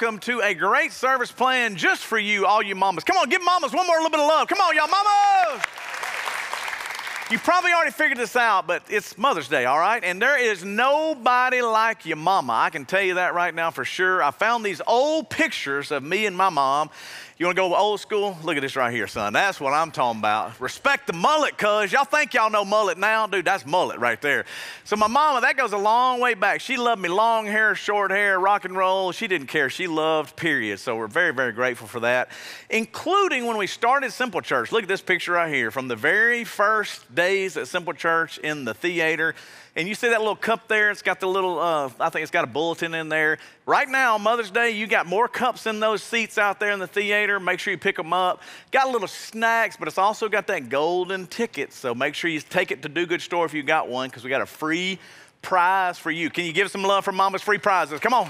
welcome to a great service plan just for you, all you mamas. Come on, give mamas one more little bit of love. Come on, y'all, mamas! You probably already figured this out, but it's Mother's Day, all right? And there is nobody like your mama. I can tell you that right now for sure. I found these old pictures of me and my mom. You want to go old school? Look at this right here, son. That's what I'm talking about. Respect the mullet, cuz. Y'all think y'all know mullet now? Dude, that's mullet right there. So, my mama, that goes a long way back. She loved me long hair, short hair, rock and roll. She didn't care. She loved, period. So, we're very, very grateful for that, including when we started Simple Church. Look at this picture right here from the very first days at Simple Church in the theater. And you see that little cup there? It's got the little, uh, I think it's got a bulletin in there. Right now, Mother's Day, you got more cups in those seats out there in the theater. Make sure you pick them up. Got a little snacks, but it's also got that golden ticket. So make sure you take it to Do Good Store if you got one, because we got a free prize for you. Can you give some love for Mama's free prizes? Come on.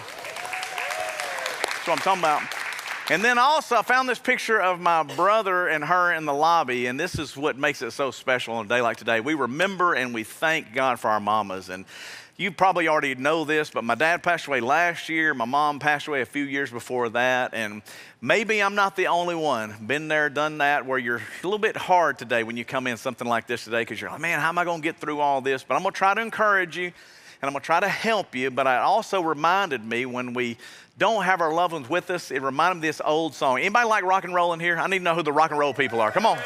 That's what I'm talking about. And then also, I found this picture of my brother and her in the lobby, and this is what makes it so special on a day like today. We remember and we thank God for our mamas. And you probably already know this, but my dad passed away last year. My mom passed away a few years before that. And maybe I'm not the only one. Been there, done that, where you're a little bit hard today when you come in something like this today because you're like, man, how am I going to get through all this? But I'm going to try to encourage you and I'm going to try to help you. But it also reminded me when we don't have our loved ones with us, it reminded me of this old song. Anybody like rock and roll in here? I need to know who the rock and roll people are. Come on.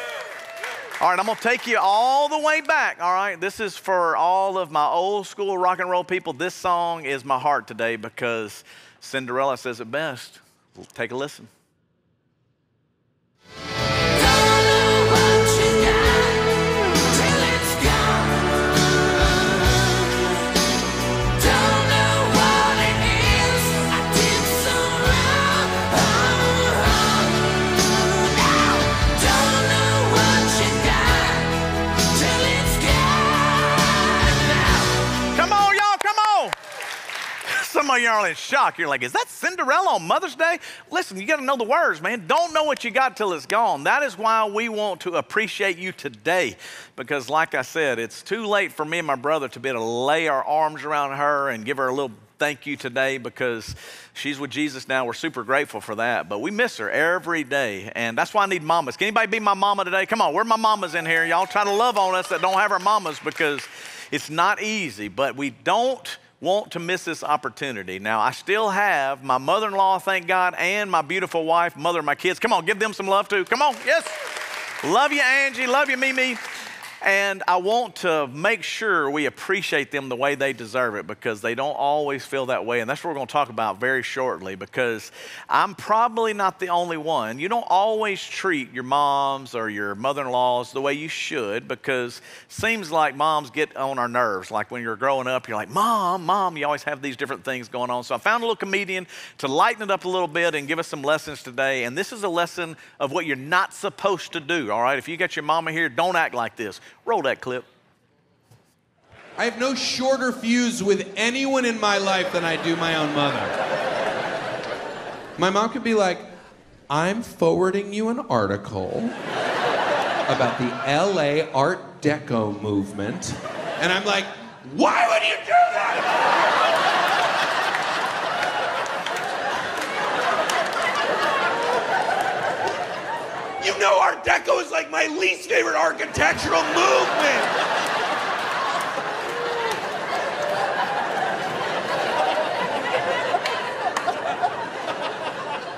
All right, I'm gonna take you all the way back. All right, this is for all of my old school rock and roll people. This song is my heart today because Cinderella says it best. Take a listen. Y'all are in shock. You're like, is that Cinderella on Mother's Day? Listen, you got to know the words, man. Don't know what you got till it's gone. That is why we want to appreciate you today. Because, like I said, it's too late for me and my brother to be able to lay our arms around her and give her a little thank you today because she's with Jesus now. We're super grateful for that. But we miss her every day. And that's why I need mamas. Can anybody be my mama today? Come on, where my mamas in here? Y'all try to love on us that don't have our mamas because it's not easy. But we don't want to miss this opportunity. Now, I still have my mother in law, thank God, and my beautiful wife, mother of my kids. Come on, give them some love too. Come on, yes. Love you, Angie. Love you, Mimi. And I want to make sure we appreciate them the way they deserve it because they don't always feel that way. And that's what we're going to talk about very shortly because I'm probably not the only one. You don't always treat your moms or your mother in laws the way you should because it seems like moms get on our nerves. Like when you're growing up, you're like, Mom, Mom, you always have these different things going on. So I found a little comedian to lighten it up a little bit and give us some lessons today. And this is a lesson of what you're not supposed to do, all right? If you got your mama here, don't act like this. Roll that clip. I have no shorter fuse with anyone in my life than I do my own mother. My mom could be like, I'm forwarding you an article about the LA Art Deco movement. And I'm like, why would you do that? Know Art Deco is like my least favorite architectural movement.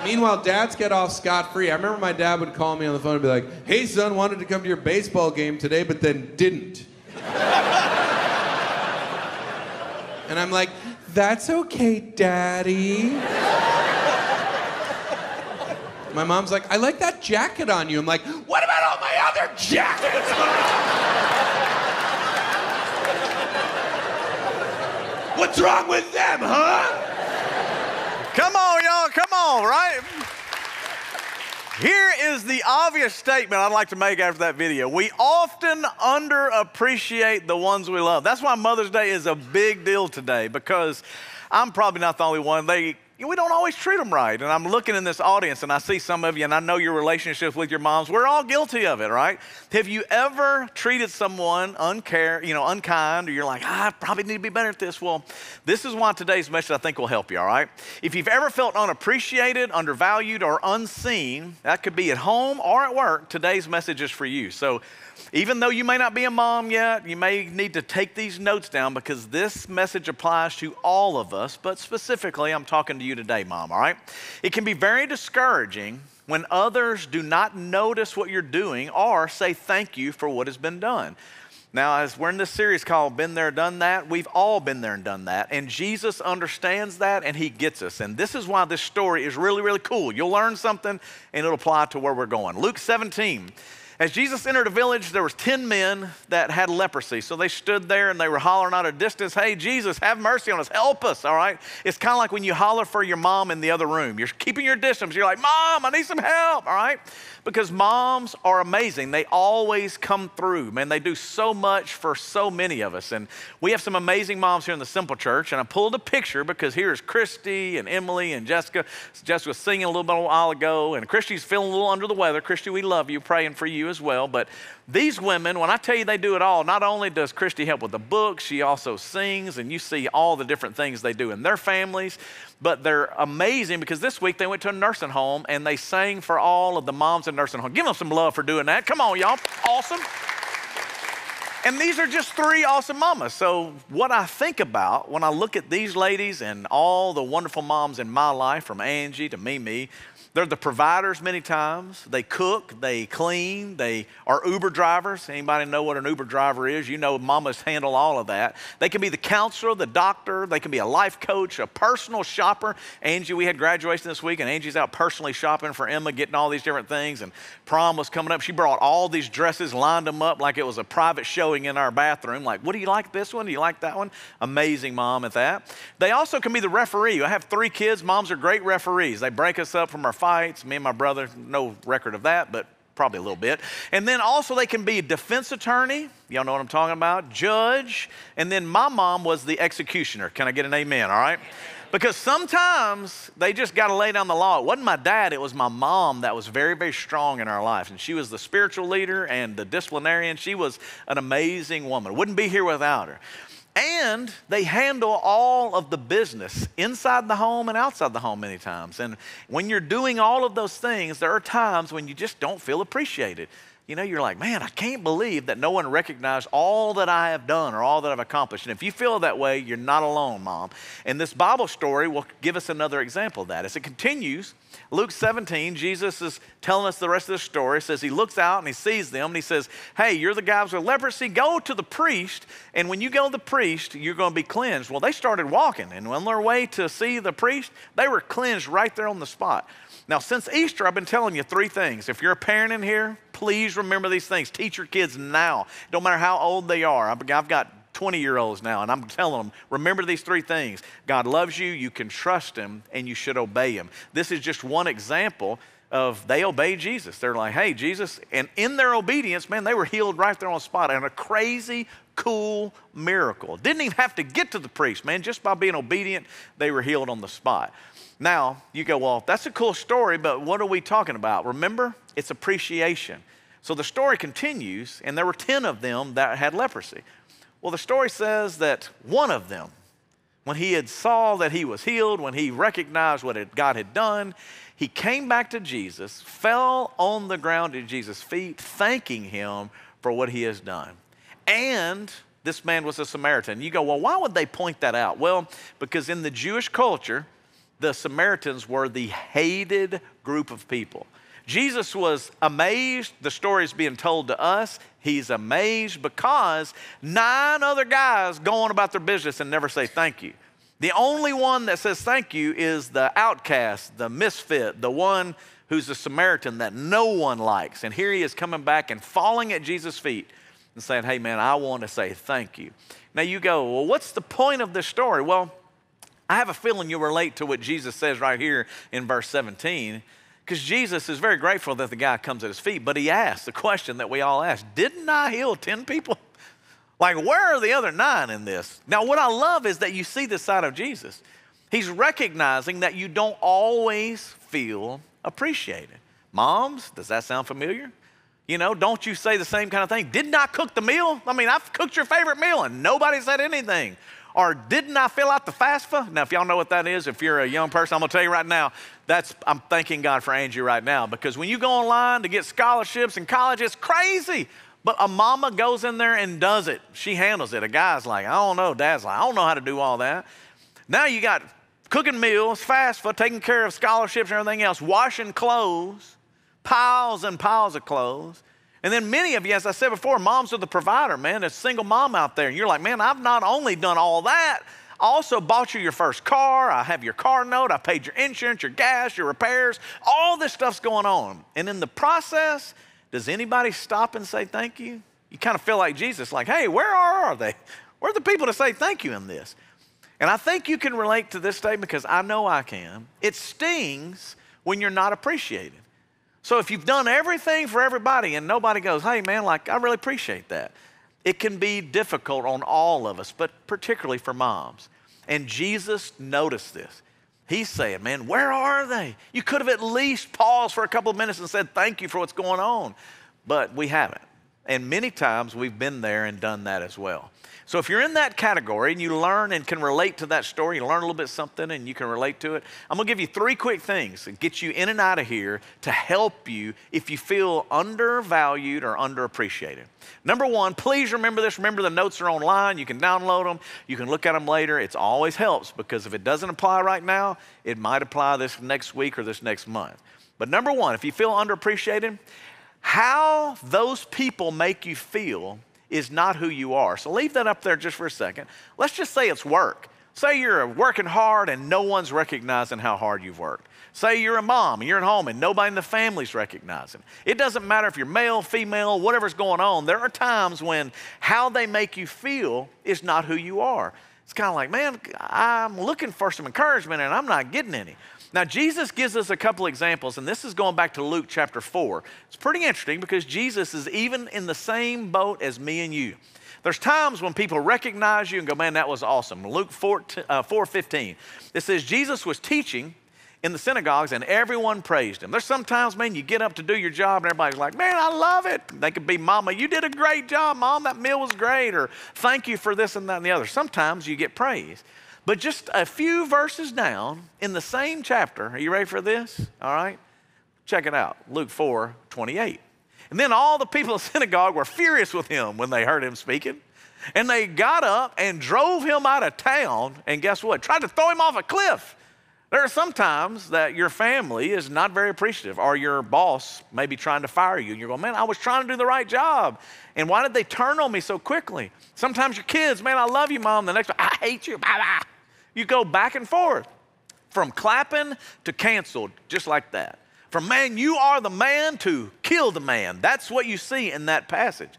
Meanwhile, dads get off scot free. I remember my dad would call me on the phone and be like, hey, son, wanted to come to your baseball game today, but then didn't. and I'm like, that's okay, daddy. My mom's like, I like that jacket on you. I'm like, what about all my other jackets? What's wrong with them, huh? Come on, y'all, come on, right? Here is the obvious statement I'd like to make after that video. We often underappreciate the ones we love. That's why Mother's Day is a big deal today because I'm probably not the only one. They we don't always treat them right. And I'm looking in this audience and I see some of you, and I know your relationships with your moms. We're all guilty of it, right? Have you ever treated someone uncare, you know, unkind, or you're like, ah, I probably need to be better at this? Well, this is why today's message I think will help you, all right? If you've ever felt unappreciated, undervalued, or unseen, that could be at home or at work, today's message is for you. So even though you may not be a mom yet, you may need to take these notes down because this message applies to all of us, but specifically, I'm talking to you today, mom, all right? It can be very discouraging when others do not notice what you're doing or say thank you for what has been done. Now, as we're in this series called Been There, Done That, we've all been there and done that. And Jesus understands that and he gets us. And this is why this story is really, really cool. You'll learn something and it'll apply to where we're going. Luke 17. As Jesus entered a village, there was 10 men that had leprosy. So they stood there and they were hollering out a distance, hey, Jesus, have mercy on us, help us, all right? It's kind of like when you holler for your mom in the other room. You're keeping your distance. You're like, Mom, I need some help, all right? Because moms are amazing. They always come through, man. They do so much for so many of us. And we have some amazing moms here in the Simple Church. And I pulled a picture because here's Christy and Emily and Jessica. Jessica was singing a little bit a while ago, and Christy's feeling a little under the weather. Christy, we love you, praying for you as well. But these women, when I tell you they do it all, not only does Christy help with the book, she also sings, and you see all the different things they do in their families. But they're amazing because this week they went to a nursing home and they sang for all of the moms in nursing home. Give them some love for doing that. Come on, y'all. Awesome. And these are just three awesome mamas. So, what I think about when I look at these ladies and all the wonderful moms in my life, from Angie to Mimi, they're the providers many times. They cook, they clean, they are Uber drivers. Anybody know what an Uber driver is? You know mamas handle all of that. They can be the counselor, the doctor, they can be a life coach, a personal shopper. Angie, we had graduation this week, and Angie's out personally shopping for Emma, getting all these different things. And prom was coming up. She brought all these dresses, lined them up like it was a private showing in our bathroom. Like, what do you like this one? Do you like that one? Amazing mom at that. They also can be the referee. I have three kids. Moms are great referees. They break us up from our fights. Me and my brother, no record of that, but probably a little bit. And then also they can be a defense attorney. Y'all know what I'm talking about? Judge. And then my mom was the executioner. Can I get an amen? All right? Because sometimes they just got to lay down the law. It wasn't my dad, it was my mom that was very, very strong in our life. And she was the spiritual leader and the disciplinarian. She was an amazing woman. Wouldn't be here without her. And they handle all of the business inside the home and outside the home many times. And when you're doing all of those things, there are times when you just don't feel appreciated. You know, you're like, man, I can't believe that no one recognized all that I have done or all that I've accomplished. And if you feel that way, you're not alone, mom. And this Bible story will give us another example of that. As it continues, Luke 17, Jesus is telling us the rest of the story. It says he looks out and he sees them and he says, Hey, you're the guys with leprosy. Go to the priest. And when you go to the priest, you're going to be cleansed. Well, they started walking. And on their way to see the priest, they were cleansed right there on the spot. Now, since Easter, I've been telling you three things. If you're a parent in here, please remember these things. Teach your kids now. Don't matter how old they are. I've got 20 year olds now, and I'm telling them, remember these three things God loves you, you can trust Him, and you should obey Him. This is just one example of they obey Jesus. They're like, hey, Jesus, and in their obedience, man, they were healed right there on the spot. And a crazy, cool miracle. Didn't even have to get to the priest, man. Just by being obedient, they were healed on the spot. Now, you go, well, that's a cool story, but what are we talking about? Remember, it's appreciation. So the story continues, and there were 10 of them that had leprosy. Well, the story says that one of them, when he had saw that he was healed, when he recognized what God had done, he came back to Jesus, fell on the ground at Jesus' feet, thanking him for what he has done. And this man was a Samaritan. You go, well, why would they point that out? Well, because in the Jewish culture, the Samaritans were the hated group of people. Jesus was amazed. The story is being told to us. He's amazed because nine other guys go on about their business and never say thank you. The only one that says thank you is the outcast, the misfit, the one who's a Samaritan that no one likes. And here he is coming back and falling at Jesus' feet and saying, Hey, man, I want to say thank you. Now you go, Well, what's the point of this story? Well, I have a feeling you'll relate to what Jesus says right here in verse 17, because Jesus is very grateful that the guy comes at his feet, but he asks the question that we all ask Didn't I heal 10 people? Like, where are the other nine in this? Now, what I love is that you see this side of Jesus. He's recognizing that you don't always feel appreciated. Moms, does that sound familiar? You know, don't you say the same kind of thing? Didn't I cook the meal? I mean, I've cooked your favorite meal and nobody said anything. Or didn't I fill out the FAFSA? Now, if y'all know what that is, if you're a young person, I'm gonna tell you right now, that's I'm thanking God for Angie right now because when you go online to get scholarships in college, it's crazy. But a mama goes in there and does it. She handles it. A guy's like, I don't know. Dad's like, I don't know how to do all that. Now you got cooking meals, FAFSA, taking care of scholarships and everything else, washing clothes, piles and piles of clothes. And then many of you, as I said before, moms are the provider, man. A single mom out there. And you're like, man, I've not only done all that, I also bought you your first car. I have your car note. I paid your insurance, your gas, your repairs. All this stuff's going on. And in the process, does anybody stop and say thank you? You kind of feel like Jesus, like, hey, where are they? Where are the people to say thank you in this? And I think you can relate to this statement because I know I can. It stings when you're not appreciated. So if you've done everything for everybody and nobody goes, hey man, like I really appreciate that, it can be difficult on all of us, but particularly for moms. And Jesus noticed this. He's saying, man, where are they? You could have at least paused for a couple of minutes and said, thank you for what's going on. But we haven't. And many times we've been there and done that as well. So if you're in that category and you learn and can relate to that story, you learn a little bit something and you can relate to it, I'm gonna give you three quick things that get you in and out of here to help you if you feel undervalued or underappreciated. Number one, please remember this. Remember the notes are online. You can download them. You can look at them later. It always helps because if it doesn't apply right now, it might apply this next week or this next month. But number one, if you feel underappreciated, how those people make you feel is not who you are. So leave that up there just for a second. Let's just say it's work. Say you're working hard and no one's recognizing how hard you've worked. Say you're a mom and you're at home and nobody in the family's recognizing. It doesn't matter if you're male, female, whatever's going on. There are times when how they make you feel is not who you are. It's kind of like, man, I'm looking for some encouragement and I'm not getting any. Now, Jesus gives us a couple examples, and this is going back to Luke chapter 4. It's pretty interesting because Jesus is even in the same boat as me and you. There's times when people recognize you and go, man, that was awesome. Luke 4, uh, 4 15, it says, Jesus was teaching in the synagogues and everyone praised him. There's sometimes, man, you get up to do your job and everybody's like, man, I love it. They could be, Mama, you did a great job, Mom, that meal was great, or thank you for this and that and the other. Sometimes you get praise. But just a few verses down in the same chapter, are you ready for this? All right? Check it out Luke 4 28. And then all the people in the synagogue were furious with him when they heard him speaking. And they got up and drove him out of town. And guess what? Tried to throw him off a cliff. There are some times that your family is not very appreciative, or your boss may be trying to fire you, and you're going, Man, I was trying to do the right job. And why did they turn on me so quickly? Sometimes your kids, Man, I love you, mom. The next one, I hate you. Bye bye. You go back and forth from clapping to canceled, just like that. From man, you are the man to kill the man. That's what you see in that passage.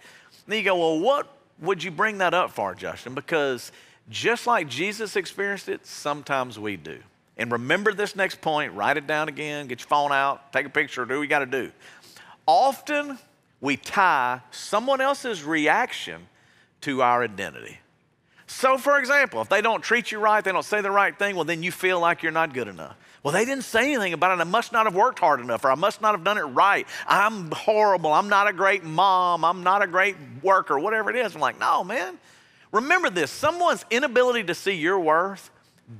then you go, well, what would you bring that up for, Justin? Because just like Jesus experienced it, sometimes we do. And remember this next point, write it down again, get your phone out, take a picture, do what you got to do. Often we tie someone else's reaction to our identity. So, for example, if they don't treat you right, they don't say the right thing, well, then you feel like you're not good enough. Well, they didn't say anything about it. I must not have worked hard enough, or I must not have done it right. I'm horrible. I'm not a great mom. I'm not a great worker, whatever it is. I'm like, no, man. Remember this someone's inability to see your worth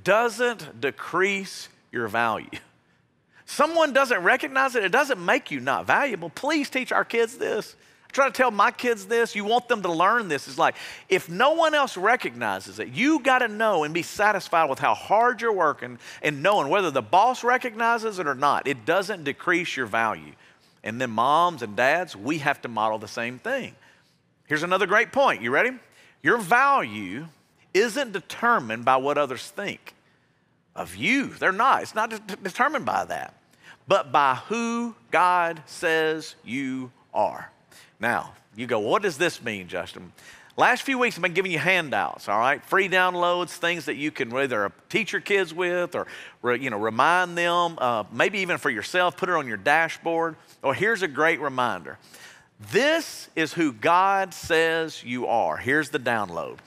doesn't decrease your value. Someone doesn't recognize it, it doesn't make you not valuable. Please teach our kids this. I try to tell my kids this. You want them to learn this. It's like if no one else recognizes it, you got to know and be satisfied with how hard you're working and knowing whether the boss recognizes it or not. It doesn't decrease your value. And then, moms and dads, we have to model the same thing. Here's another great point. You ready? Your value isn't determined by what others think of you. They're not. It's not determined by that, but by who God says you are. Now, you go, what does this mean, Justin? Last few weeks, I've been giving you handouts, all right? Free downloads, things that you can either teach your kids with or, you know, remind them, uh, maybe even for yourself, put it on your dashboard. Or here's a great reminder. This is who God says you are. Here's the download.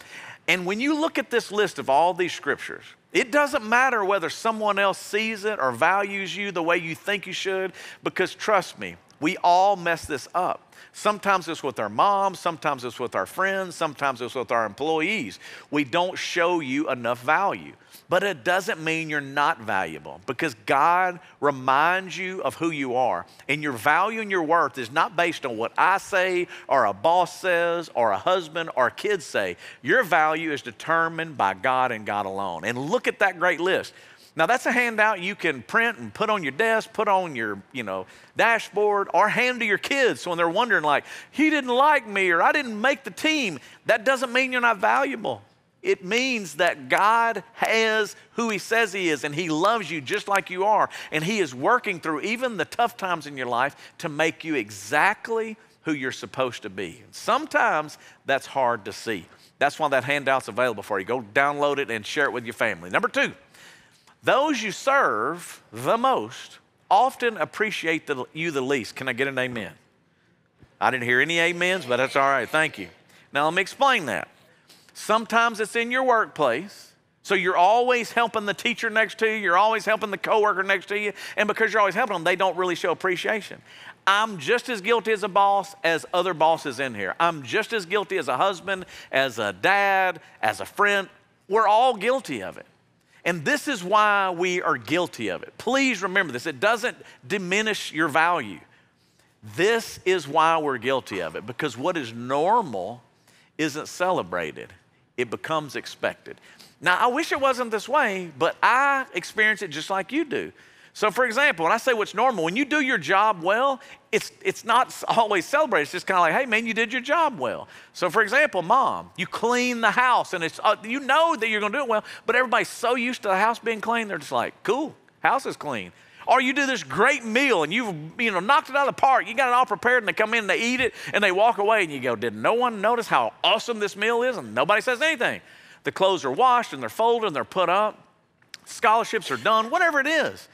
And when you look at this list of all these scriptures, It doesn't matter whether someone else sees it or values you the way you think you should, because trust me, we all mess this up. Sometimes it's with our moms, sometimes it's with our friends, sometimes it's with our employees. We don't show you enough value. But it doesn't mean you're not valuable because God reminds you of who you are. And your value and your worth is not based on what I say or a boss says or a husband or kids say. Your value is determined by God and God alone. And look at that great list. Now that's a handout you can print and put on your desk, put on your, you know, dashboard, or hand to your kids. So when they're wondering, like, he didn't like me or I didn't make the team, that doesn't mean you're not valuable. It means that God has who He says He is, and He loves you just like you are. And He is working through even the tough times in your life to make you exactly who you're supposed to be. Sometimes that's hard to see. That's why that handout's available for you. Go download it and share it with your family. Number two, those you serve the most often appreciate the, you the least. Can I get an amen? I didn't hear any amens, but that's all right. Thank you. Now, let me explain that. Sometimes it's in your workplace. So you're always helping the teacher next to you, you're always helping the coworker next to you, and because you're always helping them, they don't really show appreciation. I'm just as guilty as a boss as other bosses in here. I'm just as guilty as a husband, as a dad, as a friend. We're all guilty of it. And this is why we are guilty of it. Please remember this. It doesn't diminish your value. This is why we're guilty of it because what is normal isn't celebrated, it becomes expected. Now, I wish it wasn't this way, but I experience it just like you do. So, for example, when I say what's normal, when you do your job well, it's, it's not always celebrated. It's just kind of like, hey, man, you did your job well. So, for example, mom, you clean the house, and it's, uh, you know that you're going to do it well, but everybody's so used to the house being clean, they're just like, cool, house is clean. Or you do this great meal and you've you know knocked it out of the park. You got it all prepared and they come in and they eat it and they walk away and you go, Did no one notice how awesome this meal is? And nobody says anything. The clothes are washed and they're folded and they're put up. Scholarships are done, whatever it is.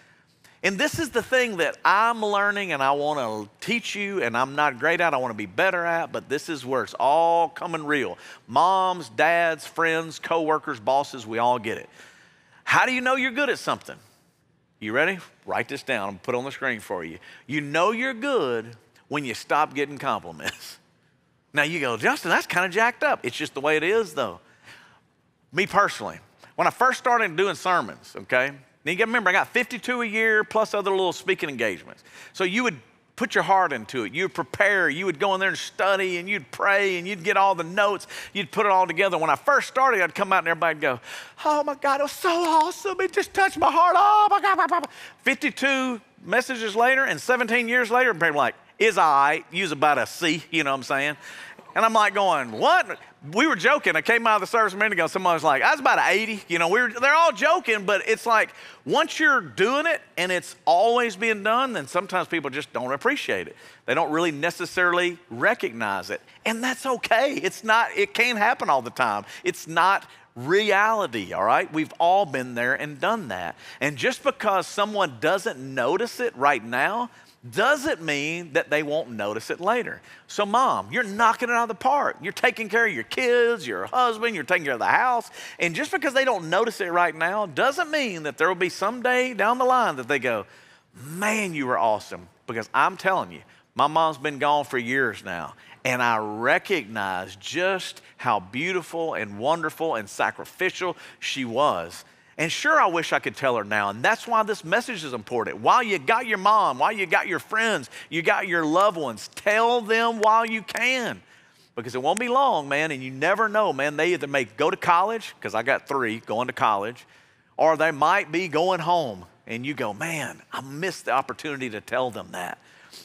And this is the thing that I'm learning and I want to teach you, and I'm not great at, I want to be better at, but this is where it's all coming real. Moms, dads, friends, coworkers, bosses, we all get it. How do you know you're good at something? You ready? Write this down and put on the screen for you. You know you're good when you stop getting compliments. Now you go, Justin, that's kind of jacked up. It's just the way it is, though. Me personally, when I first started doing sermons, okay, now you got to remember, I got 52 a year plus other little speaking engagements. So you would put your heart into it. You'd prepare. You would go in there and study and you'd pray and you'd get all the notes. You'd put it all together. When I first started, I'd come out and everybody'd go, Oh my God, it was so awesome. It just touched my heart. Oh my God. 52 messages later and 17 years later, people like, is I use about a C, you know what I'm saying? And I'm like going, what? We were joking. I came out of the service a minute ago. Someone was like, I was about an 80. You know, we were, they're all joking, but it's like once you're doing it and it's always being done, then sometimes people just don't appreciate it. They don't really necessarily recognize it. And that's okay. It's not, it can't happen all the time. It's not reality, all right? We've all been there and done that. And just because someone doesn't notice it right now doesn't mean that they won't notice it later. So, mom, you're knocking it out of the park. You're taking care of your kids, your husband, you're taking care of the house. And just because they don't notice it right now doesn't mean that there will be some day down the line that they go, man, you were awesome. Because I'm telling you, my mom's been gone for years now. And I recognize just how beautiful and wonderful and sacrificial she was and sure, I wish I could tell her now. And that's why this message is important. While you got your mom, while you got your friends, you got your loved ones, tell them while you can. Because it won't be long, man, and you never know, man. They either may go to college, because I got three going to college, or they might be going home. And you go, man, I missed the opportunity to tell them that.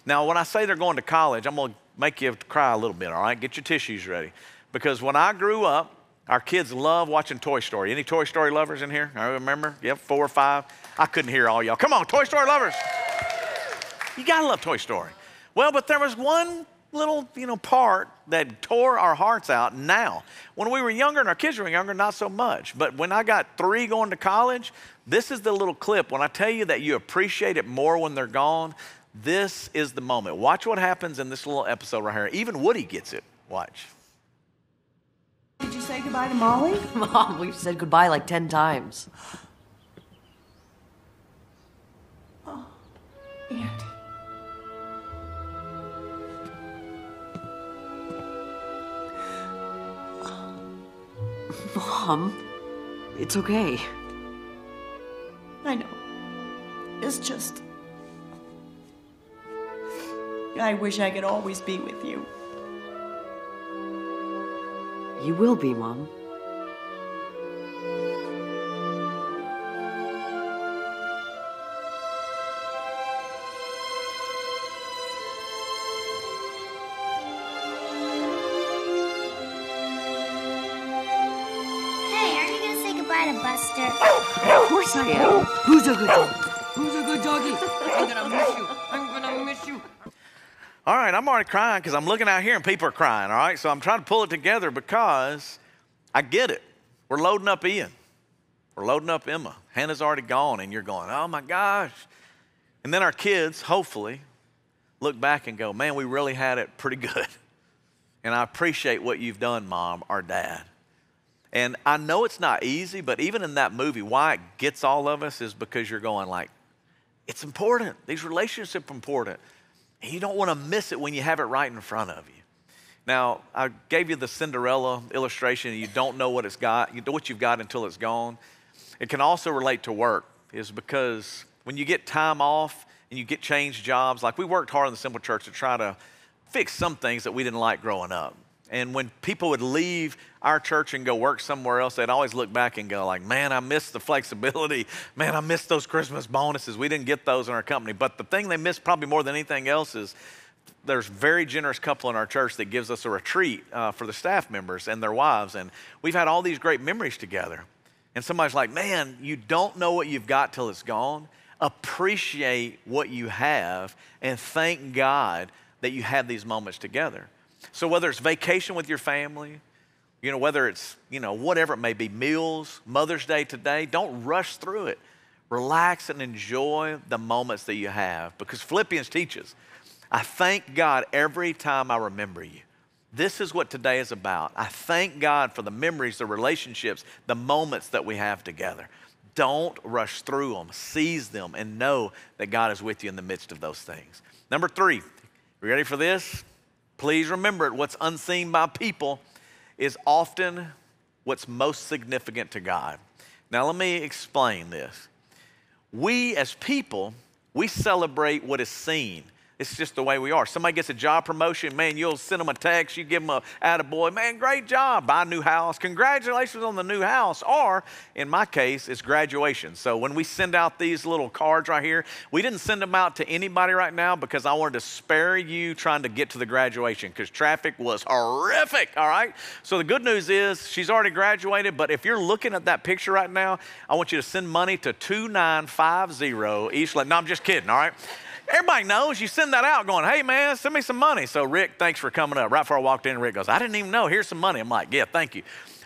Now, when I say they're going to college, I'm going to make you cry a little bit, all right? Get your tissues ready. Because when I grew up, our kids love watching Toy Story. Any Toy Story lovers in here? I remember? Yep, four or five. I couldn't hear all y'all. Come on, Toy Story lovers. You gotta love Toy Story. Well, but there was one little, you know, part that tore our hearts out now. When we were younger and our kids were younger, not so much. But when I got three going to college, this is the little clip. When I tell you that you appreciate it more when they're gone, this is the moment. Watch what happens in this little episode right here. Even Woody gets it. Watch. Did you say goodbye to Molly? Mom, we've said goodbye like ten times. Oh, Andy. Mom, it's okay. I know. It's just. I wish I could always be with you. You will be, Mom. Hey, aren't you gonna say goodbye to Buster? Of course I am. Who's a good dog? Who's a good doggy? I'm gonna miss you. All right, I'm already crying because I'm looking out here and people are crying, all right? So I'm trying to pull it together because I get it. We're loading up Ian. We're loading up Emma. Hannah's already gone, and you're going, oh my gosh. And then our kids, hopefully, look back and go, man, we really had it pretty good. And I appreciate what you've done, mom or dad. And I know it's not easy, but even in that movie, why it gets all of us is because you're going like, it's important. These relationships are important. And you don't want to miss it when you have it right in front of you. Now, I gave you the Cinderella illustration. You don't know what it's got, you know what you've got until it's gone. It can also relate to work, is because when you get time off and you get changed jobs, like we worked hard in the Simple Church to try to fix some things that we didn't like growing up. And when people would leave our church and go work somewhere else, they'd always look back and go like, "Man, I miss the flexibility. Man, I miss those Christmas bonuses. We didn't get those in our company." But the thing they miss probably more than anything else is there's a very generous couple in our church that gives us a retreat uh, for the staff members and their wives, and we've had all these great memories together. And somebody's like, "Man, you don't know what you've got till it's gone. Appreciate what you have, and thank God that you had these moments together." So whether it's vacation with your family, you know, whether it's, you know, whatever it may be, meals, Mother's Day today, don't rush through it. Relax and enjoy the moments that you have because Philippians teaches, I thank God every time I remember you. This is what today is about. I thank God for the memories, the relationships, the moments that we have together. Don't rush through them, seize them, and know that God is with you in the midst of those things. Number three, ready for this? Please remember it what's unseen by people is often what's most significant to God. Now, let me explain this. We as people, we celebrate what is seen. It's just the way we are. Somebody gets a job promotion, man, you'll send them a text, you give them a attaboy, man, great job, buy a new house, congratulations on the new house. Or in my case, it's graduation. So when we send out these little cards right here, we didn't send them out to anybody right now because I wanted to spare you trying to get to the graduation because traffic was horrific, all right? So the good news is she's already graduated, but if you're looking at that picture right now, I want you to send money to 2950 East. No, I'm just kidding, all right? Everybody knows you send that out going, hey man, send me some money. So, Rick, thanks for coming up. Right before I walked in, Rick goes, I didn't even know, here's some money. I'm like, yeah, thank you.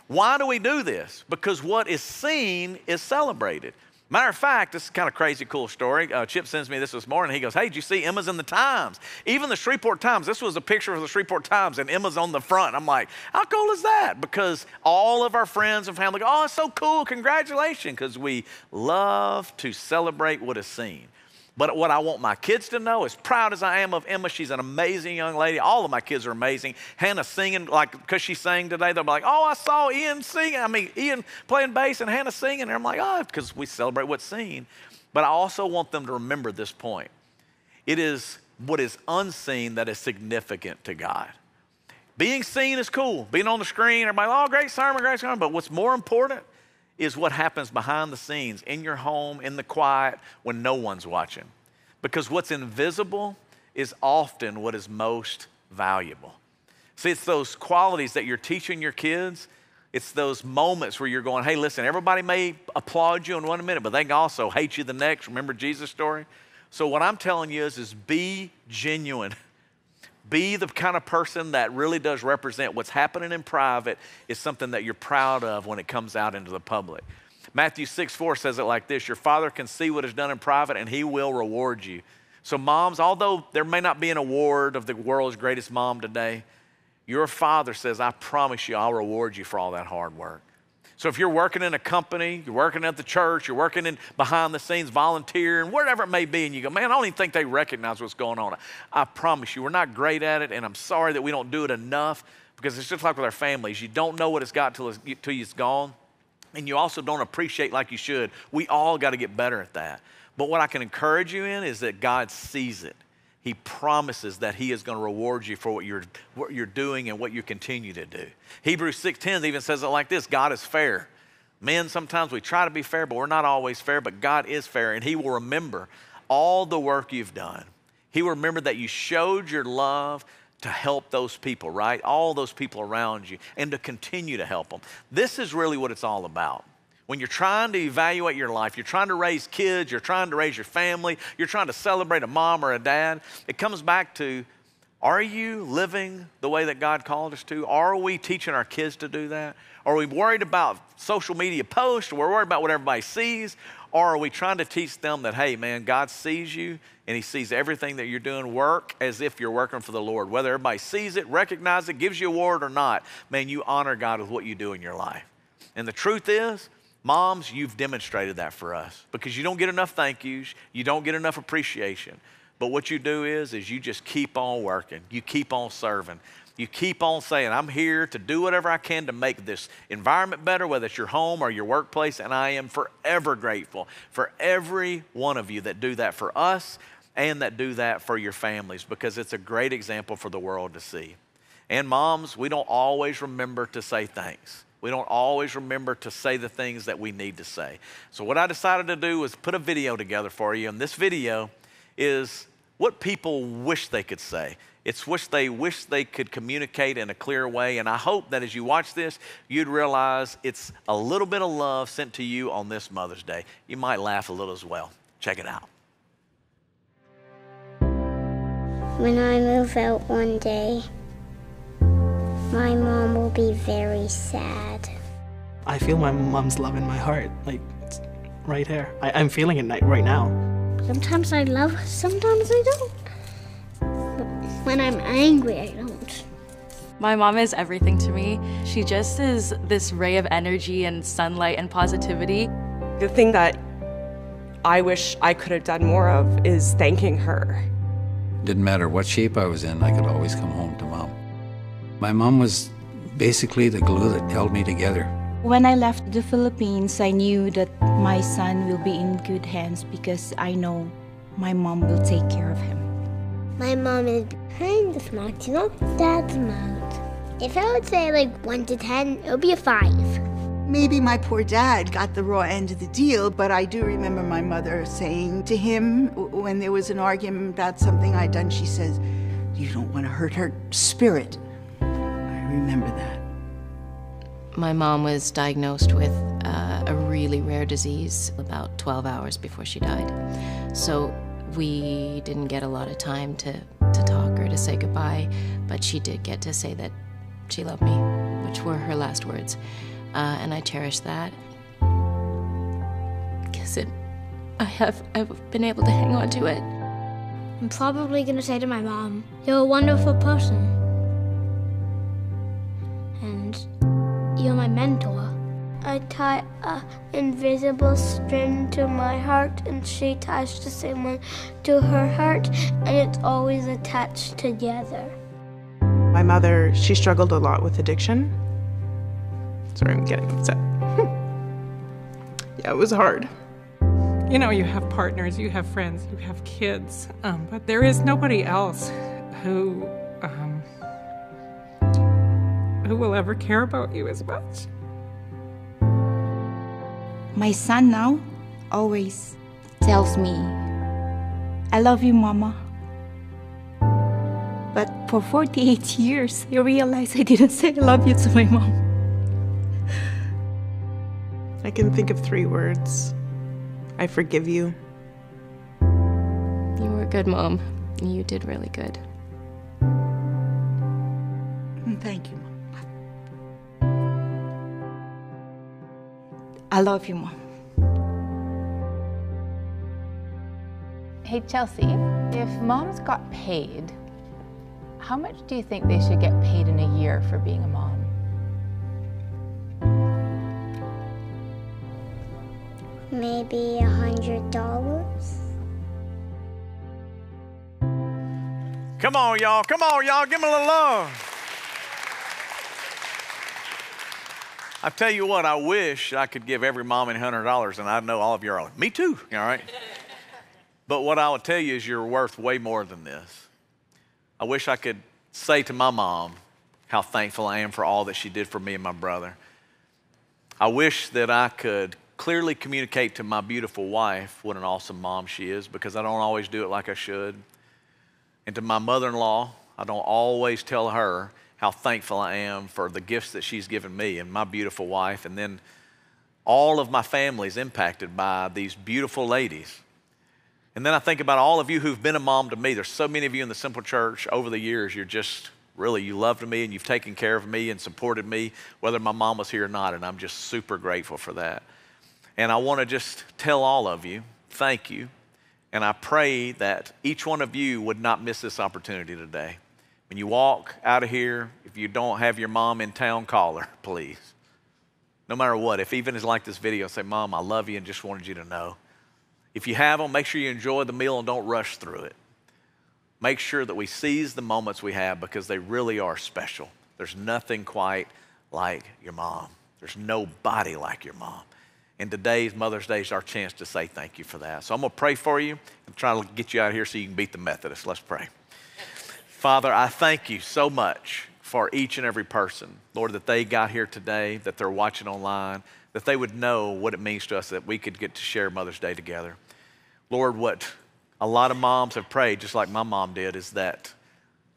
Why do we do this? Because what is seen is celebrated. Matter of fact, this is kind of crazy cool story. Uh, Chip sends me this this morning. He goes, Hey, did you see Emma's in the Times? Even the Shreveport Times, this was a picture of the Shreveport Times, and Emma's on the front. I'm like, How cool is that? Because all of our friends and family go, Oh, it's so cool. Congratulations. Because we love to celebrate what is seen. But what I want my kids to know, as proud as I am of Emma, she's an amazing young lady. All of my kids are amazing. Hannah singing, like, because she sang today, they'll be like, oh, I saw Ian singing. I mean, Ian playing bass and Hannah singing. And I'm like, oh, because we celebrate what's seen. But I also want them to remember this point. It is what is unseen that is significant to God. Being seen is cool. Being on the screen, everybody, oh, great sermon, great sermon. But what's more important is what happens behind the scenes in your home, in the quiet, when no one's watching. Because what's invisible is often what is most valuable. See, it's those qualities that you're teaching your kids. It's those moments where you're going, hey, listen, everybody may applaud you in one minute, but they can also hate you the next. Remember Jesus' story? So, what I'm telling you is, is be genuine. Be the kind of person that really does represent what's happening in private is something that you're proud of when it comes out into the public. Matthew 6 4 says it like this Your father can see what is done in private, and he will reward you. So, moms, although there may not be an award of the world's greatest mom today, Your Father says, I promise you, I'll reward you for all that hard work. So if you're working in a company, you're working at the church, you're working in behind the scenes, volunteering, whatever it may be, and you go, man, I don't even think they recognize what's going on. I promise you, we're not great at it, and I'm sorry that we don't do it enough because it's just like with our families. You don't know what it's got till it's, till it's gone, and you also don't appreciate like you should. We all got to get better at that. But what I can encourage you in is that God sees it. He promises that He is going to reward you for what you're, what you're doing and what you continue to do. Hebrews 6.10 even says it like this, God is fair. Men, sometimes we try to be fair, but we're not always fair, but God is fair, and He will remember all the work you've done. He will remember that you showed your love to help those people, right? All those people around you, and to continue to help them. This is really what it's all about. When you're trying to evaluate your life, you're trying to raise kids, you're trying to raise your family, you're trying to celebrate a mom or a dad, it comes back to are you living the way that God called us to? Are we teaching our kids to do that? Are we worried about social media posts? We're worried about what everybody sees? Or are we trying to teach them that, hey, man, God sees you and He sees everything that you're doing work as if you're working for the Lord? Whether everybody sees it, recognizes it, gives you a word or not, man, you honor God with what you do in your life. And the truth is, Moms, you've demonstrated that for us because you don't get enough thank yous, you don't get enough appreciation. But what you do is is you just keep on working. You keep on serving. You keep on saying, I'm here to do whatever I can to make this environment better, whether it's your home or your workplace. And I am forever grateful for every one of you that do that for us and that do that for your families because it's a great example for the world to see. And moms, we don't always remember to say thanks. We don't always remember to say the things that we need to say. So, what I decided to do was put a video together for you, and this video is what people wish they could say. It's wish they wish they could communicate in a clear way. And I hope that as you watch this, you'd realize it's a little bit of love sent to you on this Mother's Day. You might laugh a little as well. Check it out. When I move out one day, my mom will be very sad. I feel my mom's love in my heart, like right here. I, am feeling it right now. Sometimes I love, sometimes I don't. But when I'm angry, I don't. My mom is everything to me. She just is this ray of energy and sunlight and positivity. The thing that I wish I could have done more of is thanking her. Didn't matter what shape I was in, I could always come home to mom. My mom was basically the glue that held me together. When I left the Philippines, I knew that my son will be in good hands because I know my mom will take care of him. My mom is behind the smart, you know, dad's mouth. If I would say like 1 to 10, it would be a 5. Maybe my poor dad got the raw end of the deal, but I do remember my mother saying to him when there was an argument about something I'd done, she says, You don't want to hurt her spirit remember that. My mom was diagnosed with uh, a really rare disease about 12 hours before she died. So we didn't get a lot of time to, to talk or to say goodbye, but she did get to say that she loved me, which were her last words. Uh, and I cherish that because it, I have I've been able to hang on to it. I'm probably gonna say to my mom, You're a wonderful person you're my mentor. I tie a invisible string to my heart, and she ties the same one to her heart, and it's always attached together. My mother, she struggled a lot with addiction. Sorry, I'm getting upset. yeah, it was hard. You know, you have partners, you have friends, you have kids, um, but there is nobody else who um, who will ever care about you as much. My son now always tells me, I love you, Mama. But for 48 years, I realized I didn't say I love you to my mom. I can think of three words I forgive you. You were a good mom. You did really good. Thank you. I love you, Mom. Hey, Chelsea, if moms got paid, How much do you think they should get paid in a year for being a mom? Maybe a hundred dollars. Come on, y'all. Come on, y'all. Give me a little love. I tell you what, I wish I could give every mom a hundred dollars, and I know all of you are like, me too. All right. but what I will tell you is, you're worth way more than this. I wish I could say to my mom how thankful I am for all that she did for me and my brother. I wish that I could clearly communicate to my beautiful wife what an awesome mom she is because I don't always do it like I should. And to my mother in law, I don't always tell her how thankful I am for the gifts that she's given me and my beautiful wife. And then all of my family is impacted by these beautiful ladies. And then I think about all of you who've been a mom to me. There's so many of you in the Simple Church over the years, you're just really, you loved me and you've taken care of me and supported me, whether my mom was here or not. And I'm just super grateful for that. And I want to just tell all of you, thank you. And I pray that each one of you would not miss this opportunity today. When you walk out of here, if you don't have your mom in town, call her, please. No matter what, if even is like this video, say, Mom, I love you and just wanted you to know. If you have them, make sure you enjoy the meal and don't rush through it. Make sure that we seize the moments we have because they really are special. There's nothing quite like your mom. There's nobody like your mom. And today's Mother's Day is our chance to say thank you for that. So I'm going to pray for you and try to get you out of here so you can beat the Methodists. Let's pray. Father, I thank you so much for each and every person, Lord, that they got here today, that they're watching online, that they would know what it means to us that we could get to share Mother's Day together. Lord, what a lot of moms have prayed, just like my mom did, is that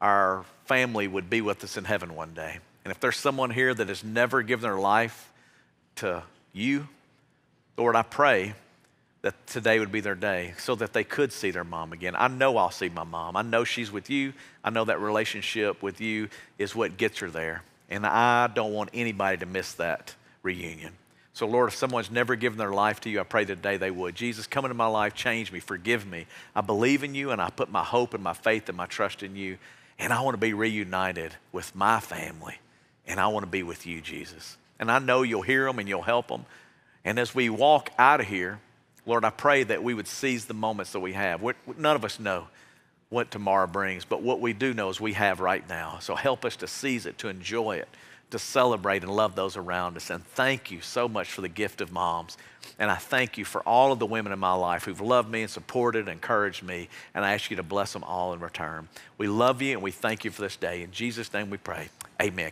our family would be with us in heaven one day. And if there's someone here that has never given their life to you, Lord, I pray that today would be their day so that they could see their mom again. I know I'll see my mom. I know she's with you. I know that relationship with you is what gets her there. And I don't want anybody to miss that reunion. So, Lord, if someone's never given their life to you, I pray today they would. Jesus, come into my life, change me, forgive me. I believe in you and I put my hope and my faith and my trust in you. And I want to be reunited with my family. And I want to be with you, Jesus. And I know you'll hear them and you'll help them. And as we walk out of here, Lord, I pray that we would seize the moments that we have. We're, none of us know what tomorrow brings, but what we do know is we have right now. So help us to seize it, to enjoy it, to celebrate and love those around us. And thank you so much for the gift of moms. And I thank you for all of the women in my life who've loved me and supported and encouraged me. And I ask you to bless them all in return. We love you and we thank you for this day. In Jesus' name we pray. Amen.